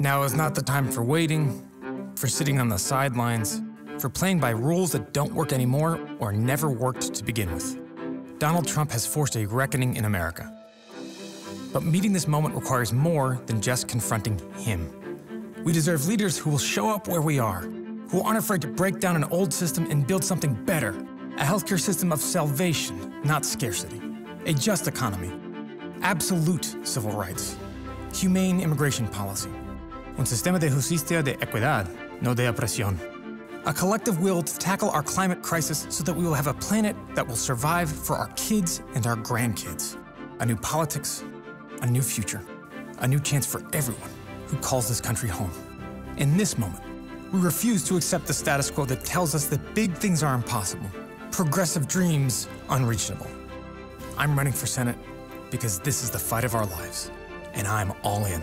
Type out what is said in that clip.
Now is not the time for waiting, for sitting on the sidelines, for playing by rules that don't work anymore or never worked to begin with. Donald Trump has forced a reckoning in America. But meeting this moment requires more than just confronting him. We deserve leaders who will show up where we are, who aren't afraid to break down an old system and build something better. A healthcare system of salvation, not scarcity. A just economy. Absolute civil rights. Humane immigration policy. Un sistema de justicia de equidad, no de opresión. A collective will to tackle our climate crisis so that we will have a planet that will survive for our kids and our grandkids. A new politics, a new future, a new chance for everyone who calls this country home. In this moment, we refuse to accept the status quo that tells us that big things are impossible, progressive dreams unreachable. I'm running for Senate because this is the fight of our lives, and I'm all in.